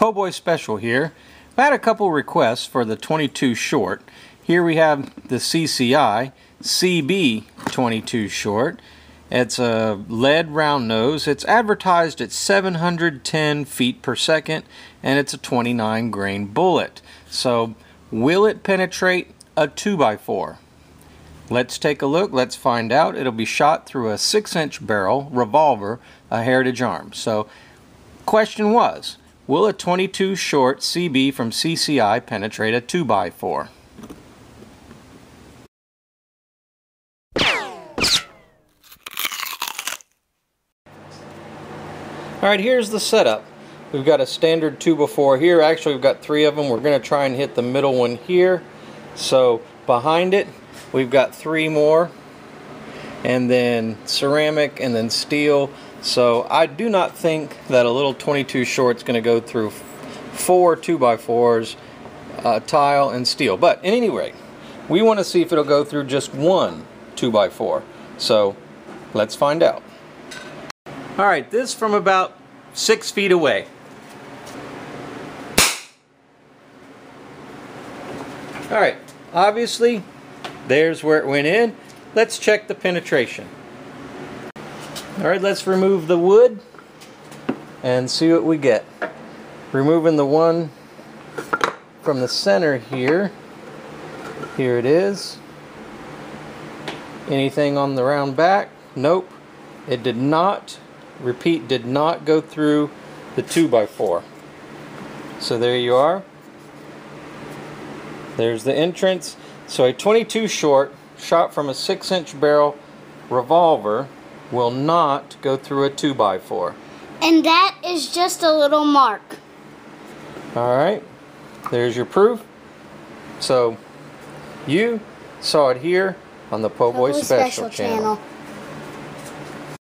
Po' Boy Special here. I had a couple requests for the 22 short. Here we have the CCI CB 22 short. It's a lead round nose. It's advertised at 710 feet per second and it's a 29 grain bullet. So will it penetrate a 2x4? Let's take a look. Let's find out. It'll be shot through a 6 inch barrel revolver, a Heritage Arms. So question was, Will a 22 short CB from CCI penetrate a 2x4? Alright, here's the setup. We've got a standard 2x4 here. Actually, we've got three of them. We're going to try and hit the middle one here. So, behind it, we've got three more. And then ceramic and then steel so I do not think that a little 22 short is going to go through four 2x4s, uh, tile, and steel. But at any rate, we want to see if it'll go through just one 2x4. So let's find out. Alright, this from about six feet away. Alright, obviously, there's where it went in. Let's check the penetration. Alright, let's remove the wood and see what we get. Removing the one from the center here. Here it is. Anything on the round back? Nope. It did not, repeat, did not go through the 2x4. So there you are. There's the entrance. So a 22 short shot from a 6 inch barrel revolver will not go through a 2x4. And that is just a little mark. Alright, there's your proof. So, you saw it here on the Po' Boy, Special, Special channel. channel.